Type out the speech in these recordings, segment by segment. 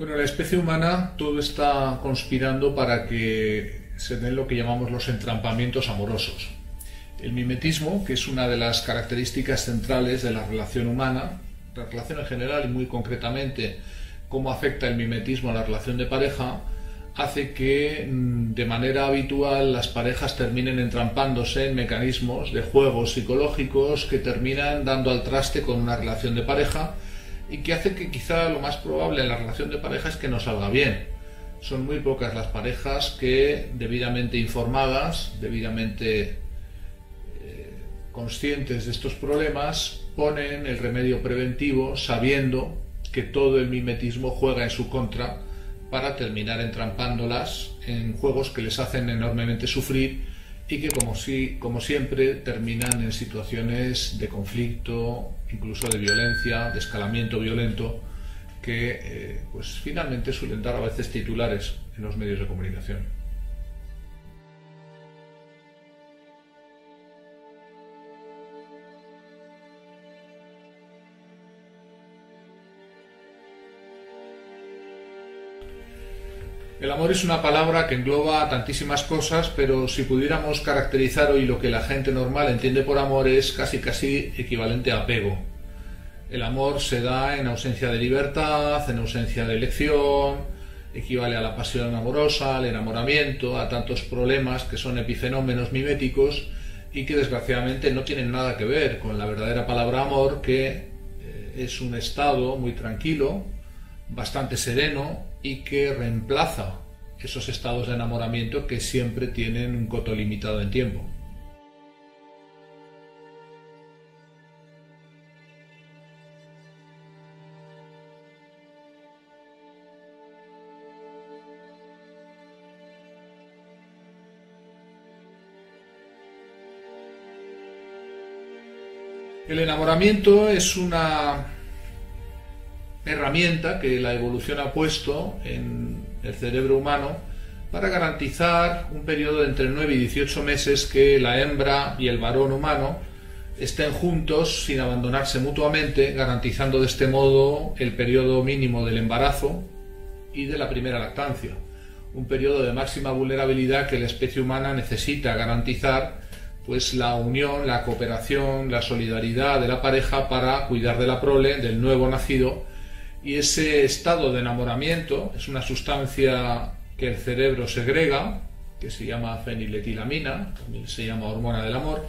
Bueno, la especie humana todo está conspirando para que se den lo que llamamos los entrampamientos amorosos. El mimetismo, que es una de las características centrales de la relación humana, la relación en general y muy concretamente cómo afecta el mimetismo a la relación de pareja, hace que mm, de manera habitual las parejas terminen entrampándose en mecanismos de juegos psicológicos que terminan dando al traste con una relación de pareja y que hace que quizá lo más probable en la relación de pareja es que no salga bien. Son muy pocas las parejas que debidamente informadas, debidamente eh, conscientes de estos problemas, ponen el remedio preventivo sabiendo que todo el mimetismo juega en su contra para terminar entrampándolas en juegos que les hacen enormemente sufrir y que como, si, como siempre terminan en situaciones de conflicto, incluso de violencia, de escalamiento violento, que eh, pues finalmente suelen dar a veces titulares en los medios de comunicación. El amor es una palabra que engloba tantísimas cosas, pero si pudiéramos caracterizar hoy lo que la gente normal entiende por amor es casi casi equivalente a apego. El amor se da en ausencia de libertad, en ausencia de elección, equivale a la pasión amorosa, al enamoramiento, a tantos problemas que son epifenómenos miméticos y que desgraciadamente no tienen nada que ver con la verdadera palabra amor, que eh, es un estado muy tranquilo, bastante sereno y que reemplaza esos estados de enamoramiento que siempre tienen un coto limitado en tiempo. El enamoramiento es una herramienta que la evolución ha puesto en el cerebro humano para garantizar un periodo de entre 9 y 18 meses que la hembra y el varón humano estén juntos sin abandonarse mutuamente, garantizando de este modo el periodo mínimo del embarazo y de la primera lactancia, un periodo de máxima vulnerabilidad que la especie humana necesita garantizar pues la unión, la cooperación, la solidaridad de la pareja para cuidar de la prole, del nuevo nacido y ese estado de enamoramiento es una sustancia que el cerebro segrega, que se llama feniletilamina, también se llama hormona del amor,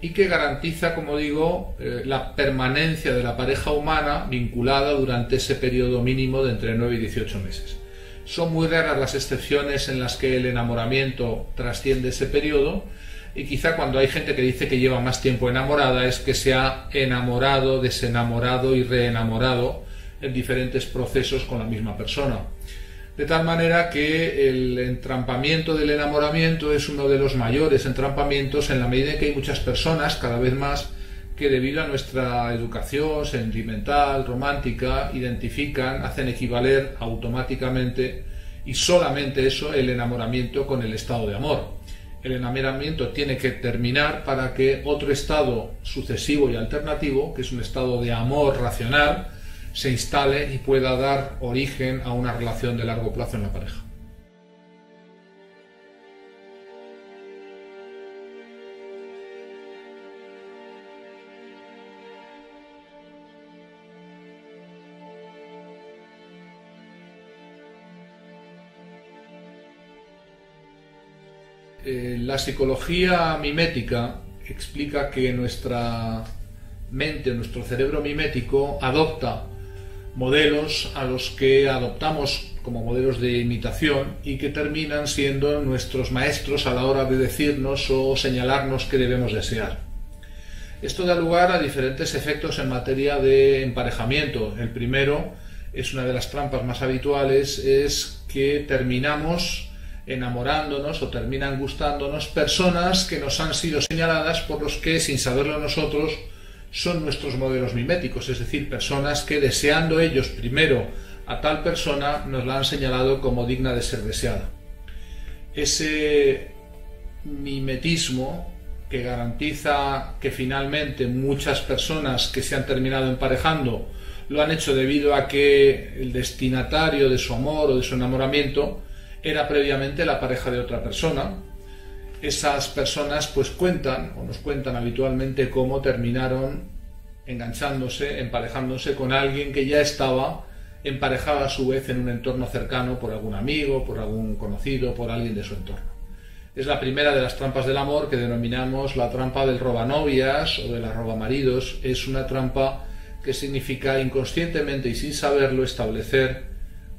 y que garantiza, como digo, eh, la permanencia de la pareja humana vinculada durante ese periodo mínimo de entre 9 y 18 meses. Son muy raras las excepciones en las que el enamoramiento trasciende ese periodo y quizá cuando hay gente que dice que lleva más tiempo enamorada es que se ha enamorado, desenamorado y reenamorado en diferentes procesos con la misma persona. De tal manera que el entrampamiento del enamoramiento es uno de los mayores entrampamientos en la medida en que hay muchas personas, cada vez más, que debido a nuestra educación sentimental, romántica, identifican, hacen equivaler automáticamente y solamente eso el enamoramiento con el estado de amor. El enamoramiento tiene que terminar para que otro estado sucesivo y alternativo, que es un estado de amor racional, se instale y pueda dar origen a una relación de largo plazo en la pareja. Eh, la psicología mimética explica que nuestra mente, nuestro cerebro mimético adopta modelos a los que adoptamos como modelos de imitación y que terminan siendo nuestros maestros a la hora de decirnos o señalarnos qué debemos desear. Esto da lugar a diferentes efectos en materia de emparejamiento. El primero es una de las trampas más habituales, es que terminamos enamorándonos o terminan gustándonos personas que nos han sido señaladas por los que, sin saberlo nosotros, son nuestros modelos miméticos, es decir, personas que deseando ellos primero a tal persona nos la han señalado como digna de ser deseada. Ese mimetismo que garantiza que finalmente muchas personas que se han terminado emparejando lo han hecho debido a que el destinatario de su amor o de su enamoramiento era previamente la pareja de otra persona. Esas personas pues cuentan o nos cuentan habitualmente cómo terminaron enganchándose, emparejándose con alguien que ya estaba emparejado a su vez en un entorno cercano por algún amigo, por algún conocido, por alguien de su entorno. Es la primera de las trampas del amor que denominamos la trampa del robanovias o de la robamaridos. Es una trampa que significa inconscientemente y sin saberlo establecer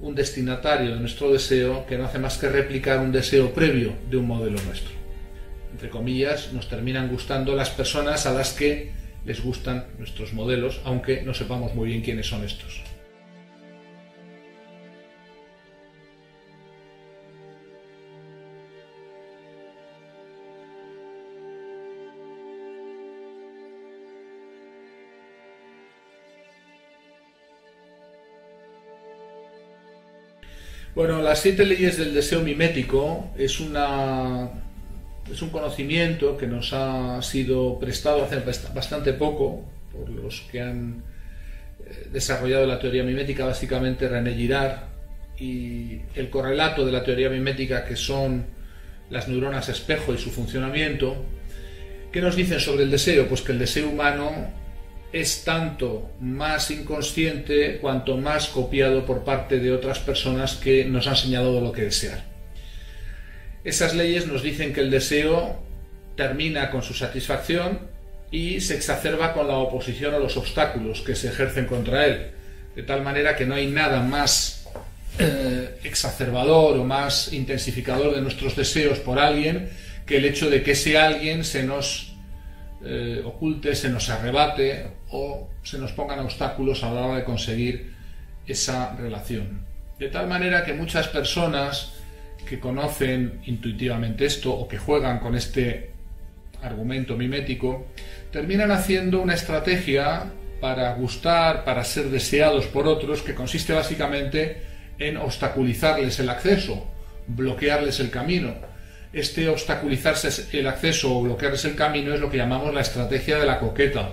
un destinatario de nuestro deseo que no hace más que replicar un deseo previo de un modelo nuestro. Entre comillas, nos terminan gustando las personas a las que les gustan nuestros modelos, aunque no sepamos muy bien quiénes son estos. Bueno, las siete leyes del deseo mimético es una es un conocimiento que nos ha sido prestado hace bastante poco por los que han eh, desarrollado la teoría mimética, básicamente René Girard, y el correlato de la teoría mimética que son las neuronas espejo y su funcionamiento. ¿Qué nos dicen sobre el deseo? Pues que el deseo humano es tanto más inconsciente cuanto más copiado por parte de otras personas que nos han señalado lo que desear. Esas leyes nos dicen que el deseo termina con su satisfacción y se exacerba con la oposición a los obstáculos que se ejercen contra él, de tal manera que no hay nada más eh, exacerbador o más intensificador de nuestros deseos por alguien que el hecho de que ese alguien se nos eh, oculte, se nos arrebate o se nos pongan obstáculos a la hora de conseguir esa relación. De tal manera que muchas personas que conocen intuitivamente esto o que juegan con este argumento mimético, terminan haciendo una estrategia para gustar, para ser deseados por otros, que consiste básicamente en obstaculizarles el acceso, bloquearles el camino, este obstaculizarse el acceso o bloquearse el camino es lo que llamamos la estrategia de la coqueta.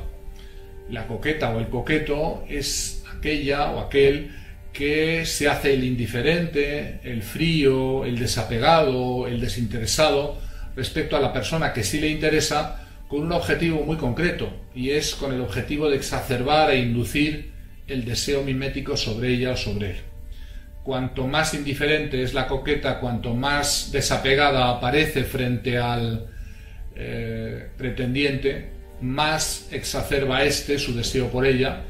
La coqueta o el coqueto es aquella o aquel que se hace el indiferente, el frío, el desapegado, el desinteresado respecto a la persona que sí le interesa con un objetivo muy concreto y es con el objetivo de exacerbar e inducir el deseo mimético sobre ella o sobre él. Cuanto más indiferente es la coqueta, cuanto más desapegada aparece frente al eh, pretendiente, más exacerba éste su deseo por ella,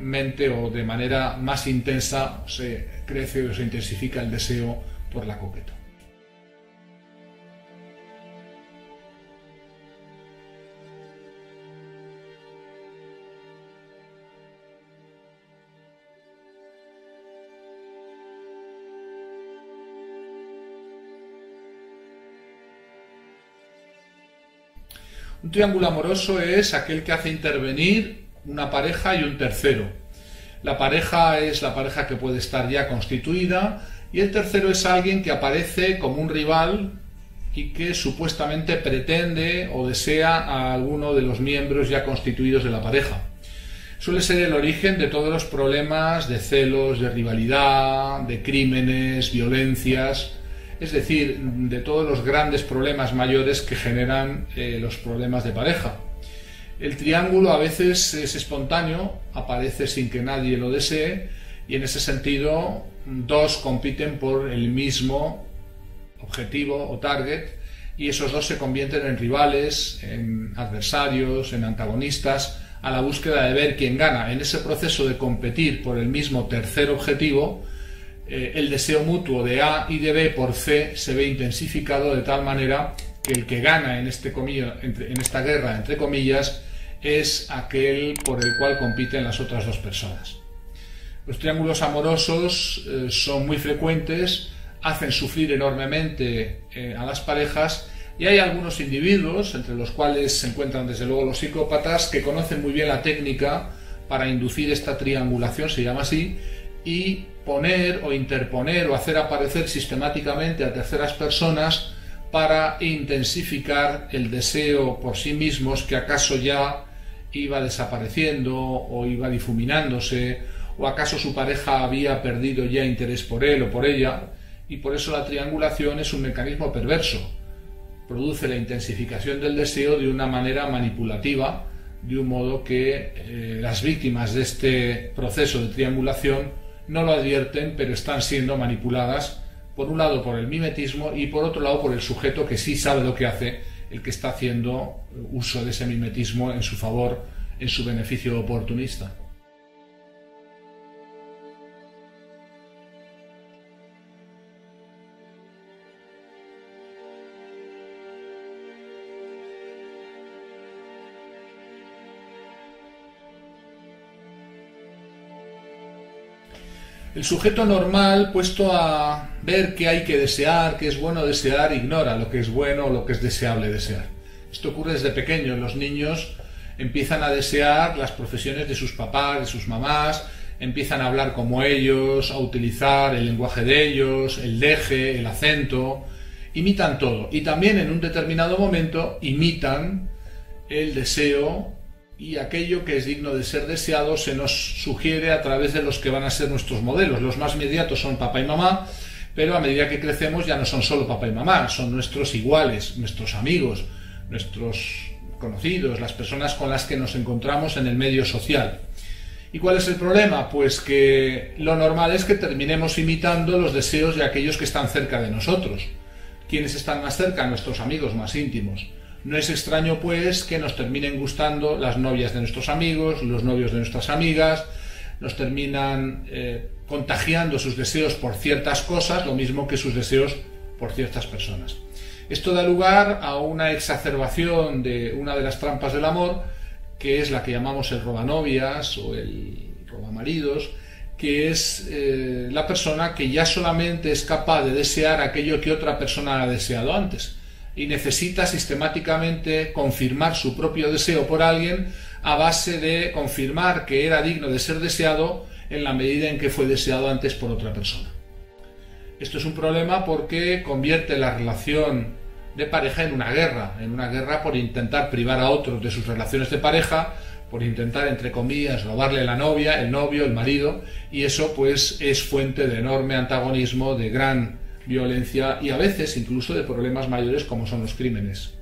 mayormente o de manera más intensa se crece o se intensifica el deseo por la coqueta. Un triángulo amoroso es aquel que hace intervenir una pareja y un tercero. La pareja es la pareja que puede estar ya constituida y el tercero es alguien que aparece como un rival y que supuestamente pretende o desea a alguno de los miembros ya constituidos de la pareja. Suele ser el origen de todos los problemas de celos, de rivalidad, de crímenes, violencias, es decir, de todos los grandes problemas mayores que generan eh, los problemas de pareja. El triángulo a veces es espontáneo, aparece sin que nadie lo desee y en ese sentido dos compiten por el mismo objetivo o target y esos dos se convierten en rivales, en adversarios, en antagonistas, a la búsqueda de ver quién gana. En ese proceso de competir por el mismo tercer objetivo, eh, el deseo mutuo de A y de B por C se ve intensificado de tal manera que el que gana en, este en esta guerra, entre comillas, es aquel por el cual compiten las otras dos personas. Los triángulos amorosos eh, son muy frecuentes, hacen sufrir enormemente eh, a las parejas y hay algunos individuos, entre los cuales se encuentran desde luego los psicópatas, que conocen muy bien la técnica para inducir esta triangulación, se llama así, y poner o interponer o hacer aparecer sistemáticamente a terceras personas para intensificar el deseo por sí mismos que acaso ya iba desapareciendo o iba difuminándose o acaso su pareja había perdido ya interés por él o por ella y por eso la triangulación es un mecanismo perverso. Produce la intensificación del deseo de una manera manipulativa, de un modo que eh, las víctimas de este proceso de triangulación no lo advierten, pero están siendo manipuladas por un lado por el mimetismo y por otro lado por el sujeto que sí sabe lo que hace, el que está haciendo uso de ese mimetismo en su favor, en su beneficio oportunista. El sujeto normal, puesto a ver qué hay que desear, qué es bueno desear, ignora lo que es bueno o lo que es deseable desear. Esto ocurre desde pequeño. Los niños empiezan a desear las profesiones de sus papás, de sus mamás, empiezan a hablar como ellos, a utilizar el lenguaje de ellos, el deje, el acento, imitan todo. Y también en un determinado momento imitan el deseo y aquello que es digno de ser deseado se nos sugiere a través de los que van a ser nuestros modelos. Los más inmediatos son papá y mamá, pero a medida que crecemos ya no son solo papá y mamá, son nuestros iguales, nuestros amigos, nuestros conocidos, las personas con las que nos encontramos en el medio social. ¿Y cuál es el problema? Pues que lo normal es que terminemos imitando los deseos de aquellos que están cerca de nosotros. ¿Quiénes están más cerca? Nuestros amigos más íntimos. No es extraño, pues, que nos terminen gustando las novias de nuestros amigos, los novios de nuestras amigas, nos terminan eh, contagiando sus deseos por ciertas cosas, lo mismo que sus deseos por ciertas personas. Esto da lugar a una exacerbación de una de las trampas del amor, que es la que llamamos el robanovias o el robamaridos, que es eh, la persona que ya solamente es capaz de desear aquello que otra persona ha deseado antes y necesita sistemáticamente confirmar su propio deseo por alguien a base de confirmar que era digno de ser deseado en la medida en que fue deseado antes por otra persona. Esto es un problema porque convierte la relación de pareja en una guerra, en una guerra por intentar privar a otros de sus relaciones de pareja, por intentar, entre comillas, robarle la novia, el novio, el marido, y eso pues es fuente de enorme antagonismo, de gran violencia y a veces incluso de problemas mayores como son los crímenes.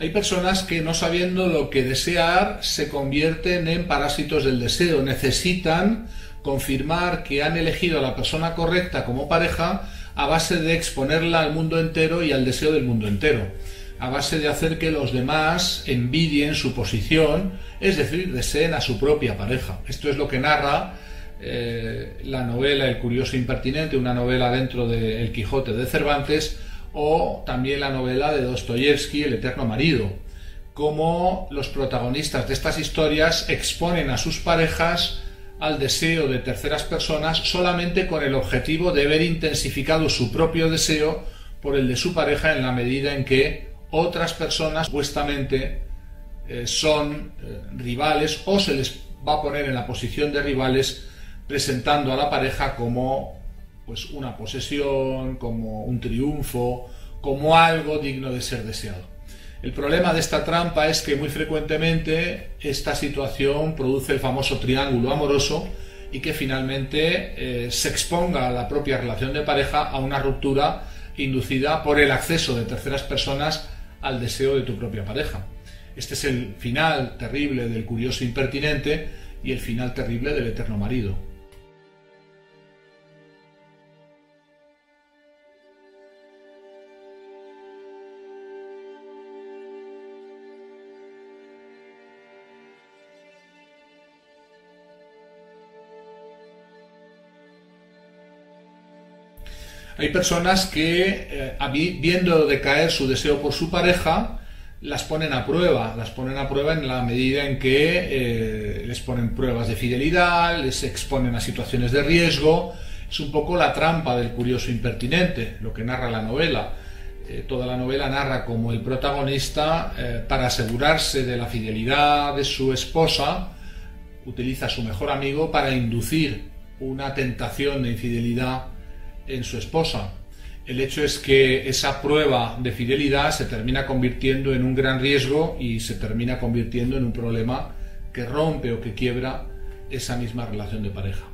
Hay personas que no sabiendo lo que desear se convierten en parásitos del deseo, necesitan confirmar que han elegido a la persona correcta como pareja a base de exponerla al mundo entero y al deseo del mundo entero, a base de hacer que los demás envidien su posición, es decir, deseen a su propia pareja. Esto es lo que narra eh, la novela El curioso impertinente, una novela dentro de El Quijote de Cervantes, o también la novela de Dostoyevsky, El eterno marido, cómo los protagonistas de estas historias exponen a sus parejas al deseo de terceras personas solamente con el objetivo de ver intensificado su propio deseo por el de su pareja en la medida en que otras personas supuestamente eh, son eh, rivales o se les va a poner en la posición de rivales presentando a la pareja como pues una posesión, como un triunfo, como algo digno de ser deseado. El problema de esta trampa es que muy frecuentemente esta situación produce el famoso triángulo amoroso y que finalmente eh, se exponga a la propia relación de pareja a una ruptura inducida por el acceso de terceras personas al deseo de tu propia pareja. Este es el final terrible del curioso impertinente y el final terrible del eterno marido. Hay personas que, eh, viendo decaer su deseo por su pareja, las ponen a prueba, las ponen a prueba en la medida en que eh, les ponen pruebas de fidelidad, les exponen a situaciones de riesgo. Es un poco la trampa del curioso impertinente, lo que narra la novela. eh, toda la novela narra como el protagonista, para asegurarse de la fidelidad de su esposa, utiliza a su mejor amigo para inducir una tentación de infidelidad en su esposa. El hecho es que esa prueba de fidelidad se termina convirtiendo en un gran riesgo y se termina convirtiendo en un problema que rompe o que quiebra esa misma relación de pareja.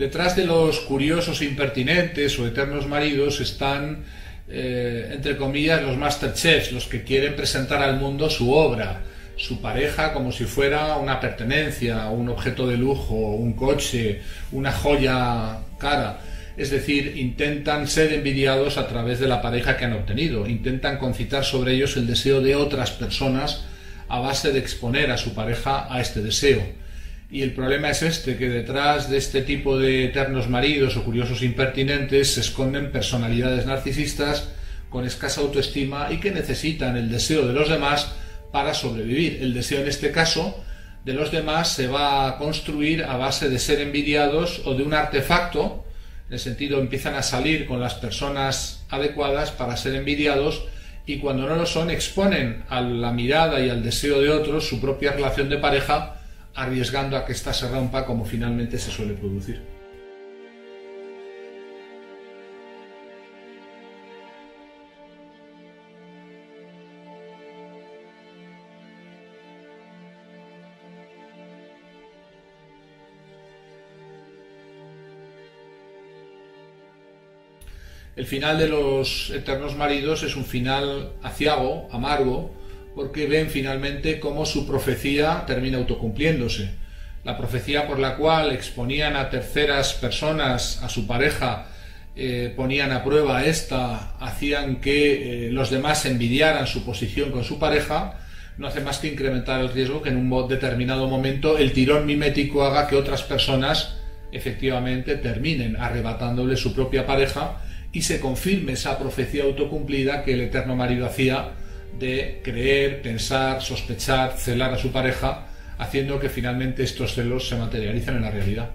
Detrás de los curiosos impertinentes o eternos maridos están, eh, entre comillas, los masterchefs, los que quieren presentar al mundo su obra, su pareja como si fuera una pertenencia, un objeto de lujo, un coche, una joya cara. Es decir, intentan ser envidiados a través de la pareja que han obtenido, intentan concitar sobre ellos el deseo de otras personas a base de exponer a su pareja a este deseo. Y el problema es este, que detrás de este tipo de eternos maridos o curiosos impertinentes se esconden personalidades narcisistas con escasa autoestima y que necesitan el deseo de los demás para sobrevivir. El deseo en este caso de los demás se va a construir a base de ser envidiados o de un artefacto, en el sentido empiezan a salir con las personas adecuadas para ser envidiados y cuando no lo son exponen a la mirada y al deseo de otros su propia relación de pareja arriesgando a que ésta se rompa como finalmente se suele producir. El final de los eternos maridos es un final aciago, amargo, porque ven finalmente cómo su profecía termina autocumpliéndose. La profecía por la cual exponían a terceras personas, a su pareja, eh, ponían a prueba esta, hacían que eh, los demás envidiaran su posición con su pareja, no hace más que incrementar el riesgo que en un determinado momento el tirón mimético haga que otras personas efectivamente terminen arrebatándole su propia pareja y se confirme esa profecía autocumplida que el eterno marido hacía de creer, pensar, sospechar, celar a su pareja, haciendo que finalmente estos celos se materialicen en la realidad.